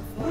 for